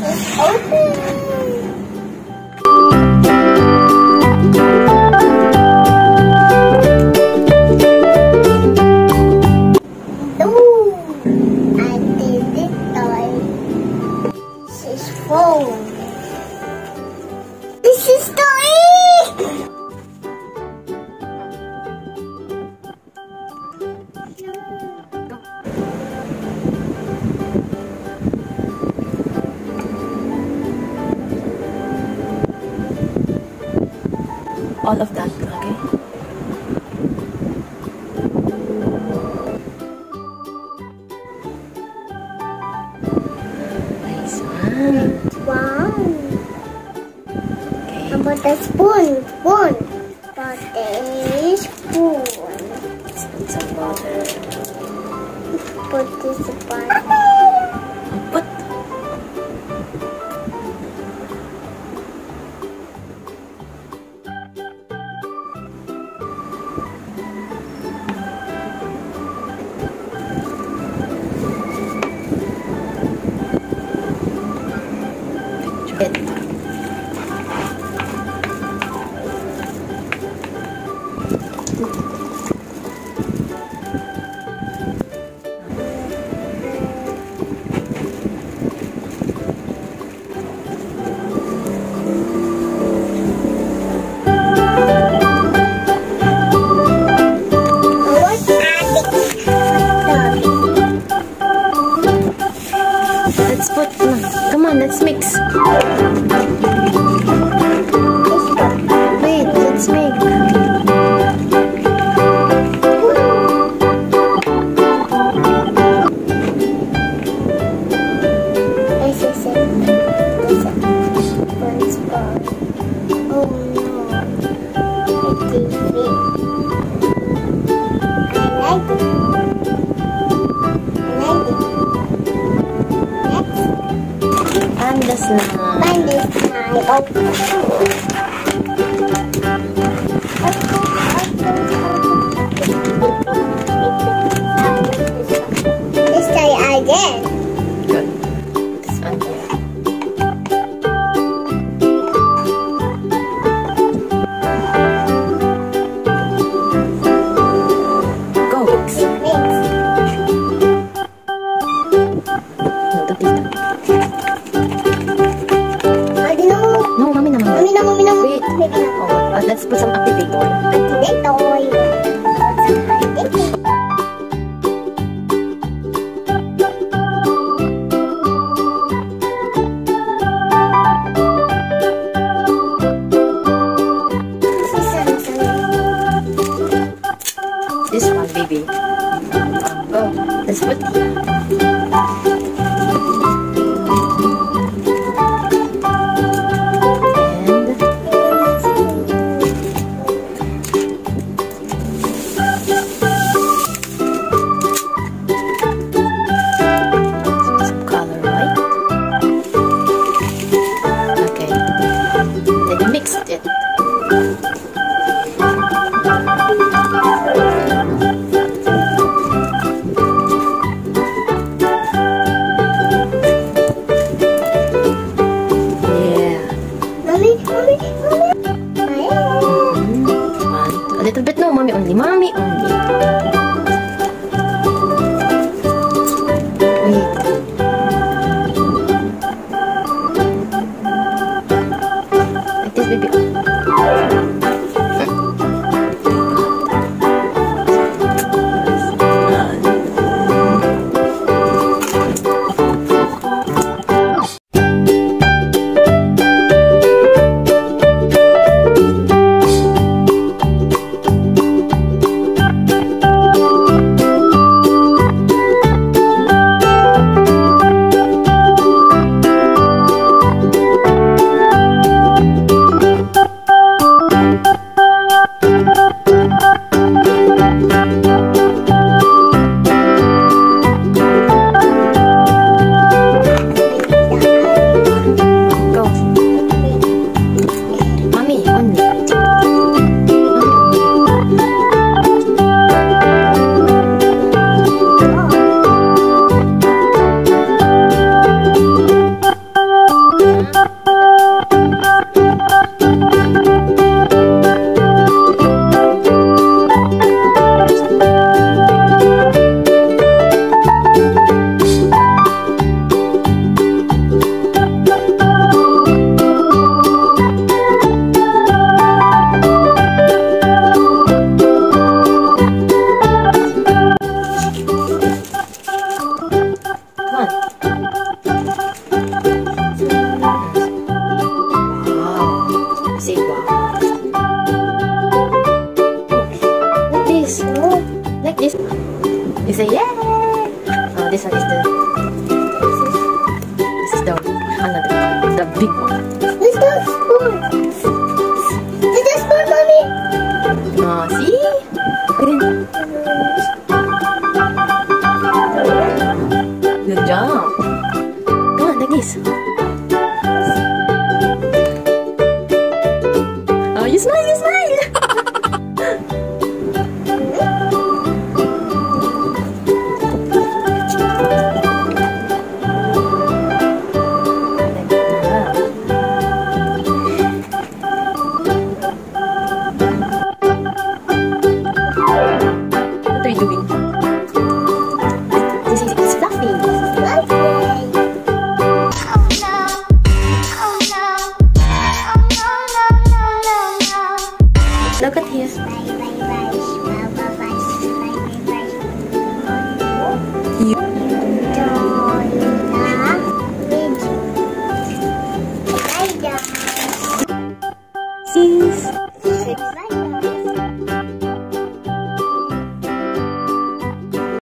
Let's open. All of that, okay? Nice one. Wow. Okay. How about the spoon? Spoon. But the spoon. Some water. Put this one. Find this time again. Good. This one Oh, let's put some activator. Activator. This one, baby. Oh, let's put. The big one. This mommy? See? Good job. Come on, like this.